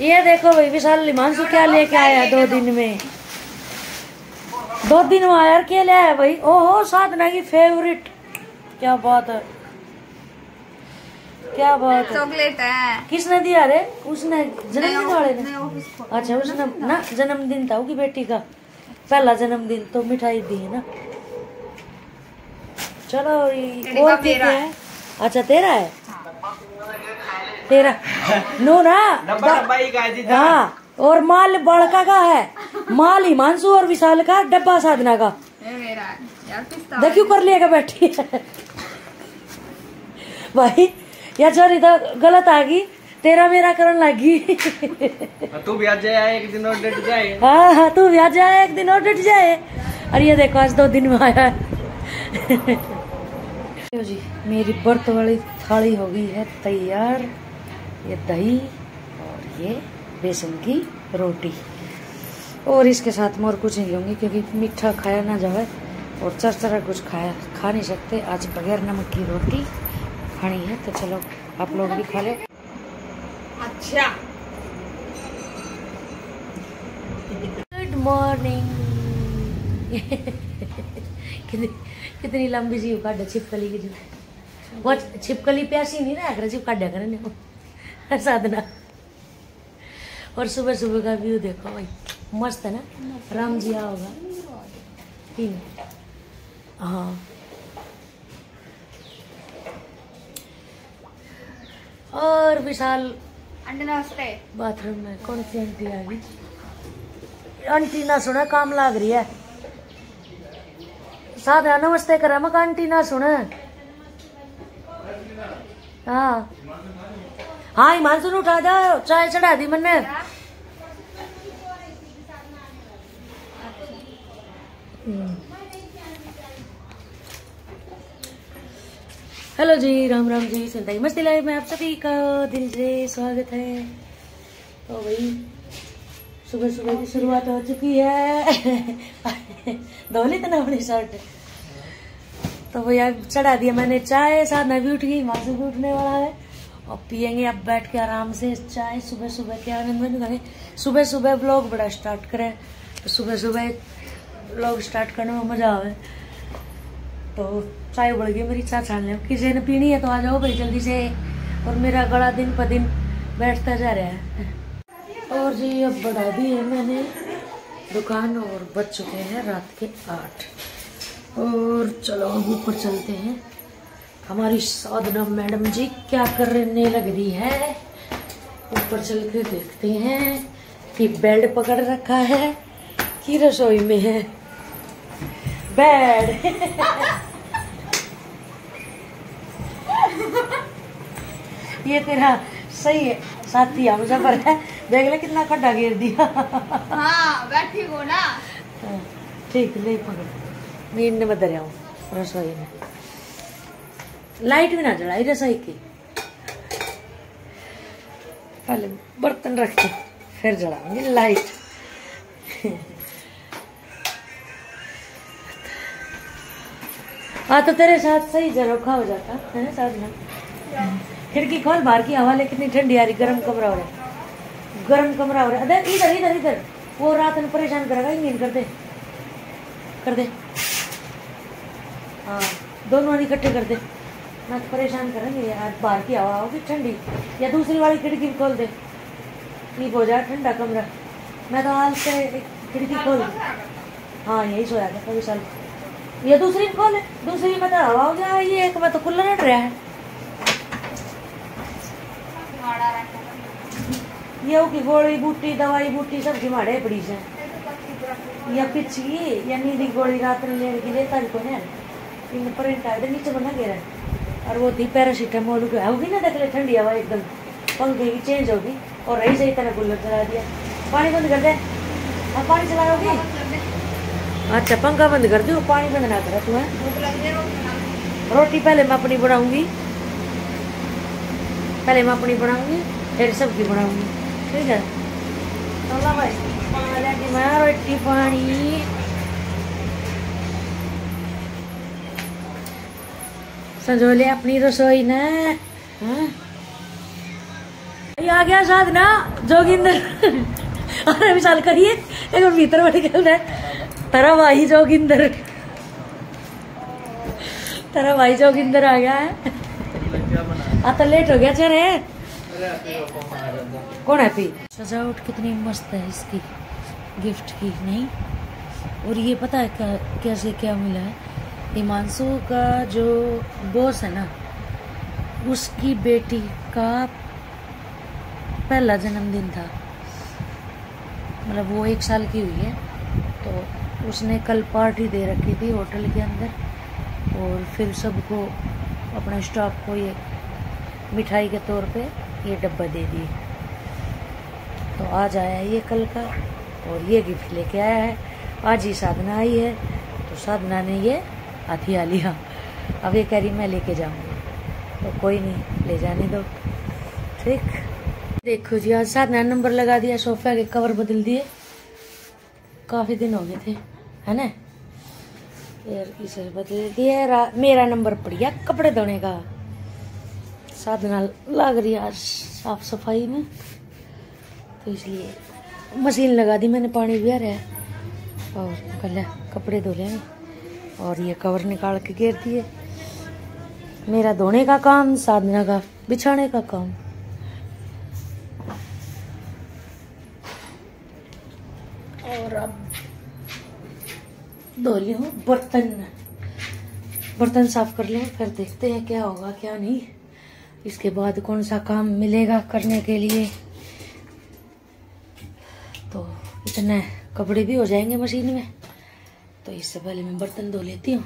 ये देखो भाई विशाल हिमांशु क्या लेके आया दो दिन में। दो दिन में आया क्या ले आया भाई। ओहो साधना की फेवरेट क्या बात है। क्या बात है। चॉकलेट है। किसने दिया रे? उसने जन्मदिन वाले ने? अच्छा उसने ना जन्मदिन था उसकी बेटी का। पहला जन्मदिन तो मिठाई दी है ना। चलो और है। अच्छा तेरा है? तेरा। नो ना। डब्बा डब्बा का जीजा हाँ और माल बड़का का है। माल हिमांशु और विशाल का डब्बा साधना का। ये मेरा है यार देखियो कर लिएगा बैठी है? भाई या चोरी तो गलत आ गई। तेरा मेरा करन लगी तू भी आज जाए एक दिन और डेट जाए। हाँ हाँ तू भी आ जाए एक दिन और डट जाए। और ये देखो आज दो दिन में आया जी मेरी बर्त वाली थाली हो गई है तैयार। ये दही और ये बेसन की रोटी। और इसके साथ में और कुछ नहीं लूँगी क्योंकि मीठा खाया ना जाए और चर चरचरा कुछ खाया खा नहीं सकते। आज बगैर नमक की रोटी खानी है तो चलो आप लोग भी खा ले। अच्छा। गुड मॉर्निंग कितनी कितनी लंबी सी काट छिपकली की वो छिपकली प्यासी नहीं ना अगर छिप काटा करे साधना। और सुबह सुबह का व्यू देखो भाई। मस्त है ना? राम जी आ होगा तीन। हाँ। और विशाल। नमस्ते। बाथरूम में कौन सी आंटी आ गई? आंटी ना सुना काम लाग रही है। साधना नमस्ते करा मक आंटी ना सुन। हाँ। हाँ हिमांशु ने उठा दो चाय चढ़ा दी मैंने। हेलो जी, राम राम जी सुनताई मस्ती लाइव में आप सभी का दिल से स्वागत है। तो भाई सुबह सुबह की शुरुआत हो चुकी है। धोली तो ना अपनी शर्ट। तो भैया चढ़ा दिया मैंने चाय, साथ मैं भी उठ गई वहाँ भी उठने वाला है। और पियेंगे अब बैठ के आराम से चाय सुबह सुबह के आनंद में निकालें सुबह सुबह ब्लॉग बड़ा स्टार्ट करें। सुबह सुबह ब्लॉग स्टार्ट करने में मज़ा आवे। तो चाय बढ़ गई मेरी, चाय छान ले किसी ने पीनी है तो आ जाओ भाई, जल्दी से। और मेरा गला दिन प दिन बैठता जा रहा है। और जी, अब बढ़ा दी है मैंने दुकान और बज चुके हैं रात के आठ। और चलो, अब ऊपर चलते हैं। हमारी साधना मैडम जी क्या करने लग रही है? ऊपर चल के देखते हैं कि बेड पकड़ रखा है कि रसोई में है। बेड। ये तेरा सही है साथी हम जबर है। देख ले कितना खड्डा घेर दिया। हाँ बैठी हो ना। ठीक नहीं पकड़। नींद में दरिया रसोई में। लाइट भी ना जलाई रसोई की। पहले बर्तन रख के फिर जलाऊँगी लाइट। हाँ तो तेरे साथ सही जरोखा हो जाता, है साथ में? खिड़की खोल, बाहर की हवा ले, कितनी ठंडी आ रही, गर्म कमरा हो रहा है। गर्म कमरा हो रहा है। इधर इधर इधर। वो रात में परेशान करेगा इंजन कर दे। कर दे। हाँ दोनों इकट्ठे कर दे। ना तो परेशान करेंगे यार बाहर की हवा होगी ठंडी, या दूसरी वाली खिड़की खोल दे। ठीक हो जाए ठंडा कमरा। मैं तो हाल से एक खिड़की खोल हाँ यही सोया था कभी साल। ये दूसरी खोल दूसरी में तो हवा हो गया, ये एक, में तो खुला रह रहा है। ये होगी गोली बूटी, दवाई बूटी, सब की माड़े पड़ी से। या पिछली, या नीली गोली रात में लेने के लिए तारी को ने इन प्रिंट आए नीचे बना गिरा और वो थी पैरासीटामोल होगी ना देख ले ठंडी हवा एकदम। पंखे की चेंज होगी और रही सही तरह कूलर चला दिया। पानी बंद कर दे। अब पानी चलाओगी अच्छा पंखा बंद कर दो, पानी बंद ना करा तू, है। रोटी पहले मैं अपनी बनाऊँगी। पहले मैं अपनी बनाऊँगी, फिर सब्ज़ी बनाऊँगी। ठीक है? चलो भाई मैं रोटी पानी। संजोले अपनी रसोई ने? आ गया साधना, जोगिंदर। अरे विशाल, करिए। एक भीतर बैठ के रहा तेरा भाई जोगिंदर। तेरा भाई जोगिंदर आ गया है। आ तो लेट हो गया चले कौन है पी सजावट कितनी मस्त है इसकी गिफ्ट की, नहीं? और ये पता है क्या कैसे क्या मिला है? हिमांशु का जो बॉस है ना, उसकी बेटी का पहला जन्मदिन था। मतलब वो एक साल की हुई है तो उसने कल पार्टी दे रखी थी होटल के अंदर, और फिर सबको अपने स्टाफ को ये मिठाई के तौर पे ये डब्बा दे दिए। तो आज आया ये कल का, और ये गिफ्ट लेके आया है। आज ही साधना आई है तो साधना ने ये हाथी लिया। अब ये कह रही मैं लेके जाऊँगी। तो कोई नहीं, ले जाने दो। ठीक। देखो जी, आज साधना ने नंबर लगा दिया, सोफा के कवर बदल दिए। काफ़ी दिन हो गए थे, है ना? इसे बदल दिया मेरा नंबर पड़ गया कपड़े धोने का। साधना लग रही आज साफ़ सफ़ाई में तो इसलिए मशीन लगा दी मैंने, पानी भी आ रहा है। और कल कपड़े धो लेंगे और ये कवर निकाल के घेर दिए। मेरा धोने का काम, साधना का, बिछाने का काम। और अब धो ली हूँ बर्तन। बर्तन साफ़ कर लें, फिर देखते हैं क्या होगा, क्या नहीं। इसके बाद कौन सा काम मिलेगा करने के लिए। तो इतने कपड़े भी हो जाएँगे मशीन में। तो इससे पहले मैं बर्तन धो लेती हूँ।